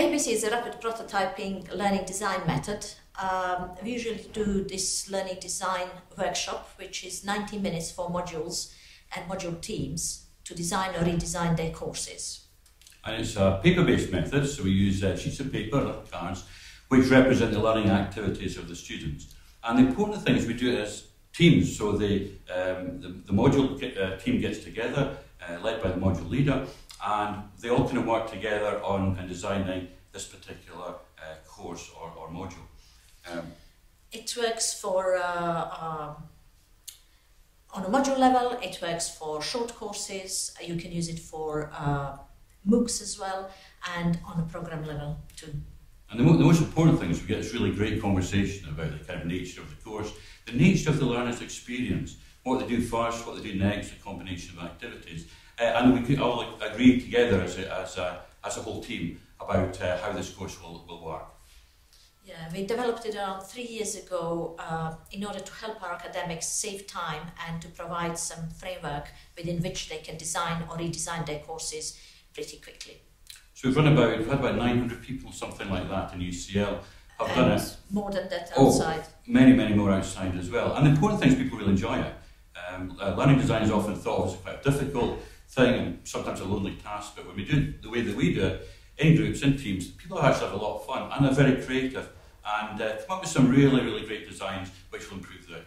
ABC is a rapid prototyping learning design method. Um, we usually do this learning design workshop, which is 90 minutes for modules and module teams to design or redesign their courses. And it's a paper-based method, so we use uh, sheets of paper, cards, which represent the learning activities of the students. And the important thing is we do it as teams, so the, um, the, the module uh, team gets together, uh, led by the module leader, and they all kind of work together on and designing this particular uh, course or, or module. Um, it works for uh, um, on a module level. It works for short courses. You can use it for uh, MOOCs as well, and on a program level too. And the, mo the most important thing is we get this really great conversation about the kind of nature of the course, the nature of the learner's experience, what they do first, what they do next, a combination of activities. Uh, and we could all agree together as a, as a, as a whole team about uh, how this course will, will work. Yeah, we developed it around three years ago uh, in order to help our academics save time and to provide some framework within which they can design or redesign their courses pretty quickly. So we've run about, we've had about 900 people, something like that in UCL. Have and done it. more than that oh, outside. Oh, many, many more outside as well. And the important thing is people really enjoy it. Um, uh, learning design is often thought of as quite difficult thing and sometimes a lonely task, but when we do it the way that we do it, in groups, in teams, people actually have a lot of fun and they're very creative and uh, come up with some really, really great designs which will improve the